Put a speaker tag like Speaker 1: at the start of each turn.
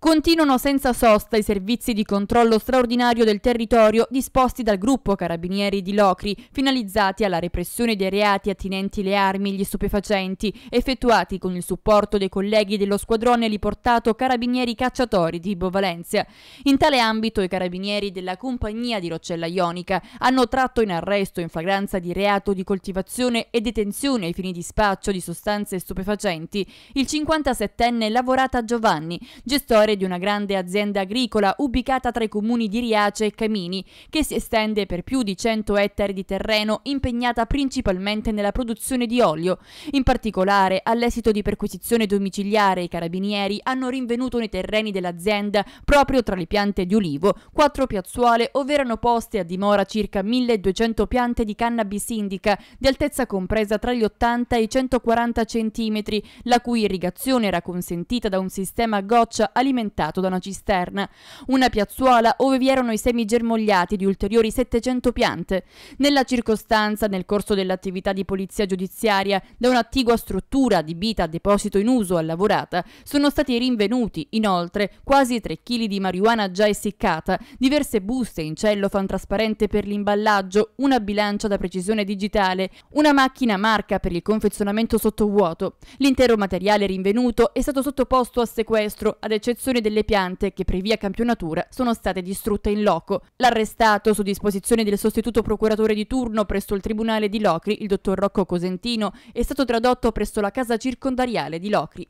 Speaker 1: Continuano senza sosta i servizi di controllo straordinario del territorio disposti dal gruppo Carabinieri di Locri, finalizzati alla repressione dei reati attinenti le armi e gli stupefacenti, effettuati con il supporto dei colleghi dello squadrone eliportato Carabinieri Cacciatori di Ibo Valencia. In tale ambito i carabinieri della compagnia di Roccella Ionica hanno tratto in arresto in flagranza di reato di coltivazione e detenzione ai fini di spaccio di sostanze stupefacenti il 57enne Lavorata Giovanni, gestore di una grande azienda agricola ubicata tra i comuni di Riace e Camini, che si estende per più di 100 ettari di terreno impegnata principalmente nella produzione di olio. In particolare, all'esito di perquisizione domiciliare, i carabinieri hanno rinvenuto nei terreni dell'azienda, proprio tra le piante di ulivo, quattro piazzuole ove erano poste a dimora circa 1200 piante di cannabis indica di altezza compresa tra gli 80 e i 140 cm, la cui irrigazione era consentita da un sistema a goccia alimentato alimentato da una cisterna, una piazzuola ove vi erano i semi germogliati di ulteriori 700 piante. Nella circostanza, nel corso dell'attività di polizia giudiziaria, da un'attigua struttura adibita a deposito in uso a lavorata, sono stati rinvenuti, inoltre, quasi 3 kg di marijuana già essiccata, diverse buste in cellofan trasparente per l'imballaggio, una bilancia da precisione digitale, una macchina marca per il confezionamento sottovuoto. L'intero materiale rinvenuto è stato sottoposto a sequestro, ad eccezione produzione delle piante che previa campionatura sono state distrutte in loco. L'arrestato, su disposizione del sostituto procuratore di turno presso il tribunale di Locri, il dottor Rocco Cosentino, è stato tradotto presso la casa circondariale di Locri.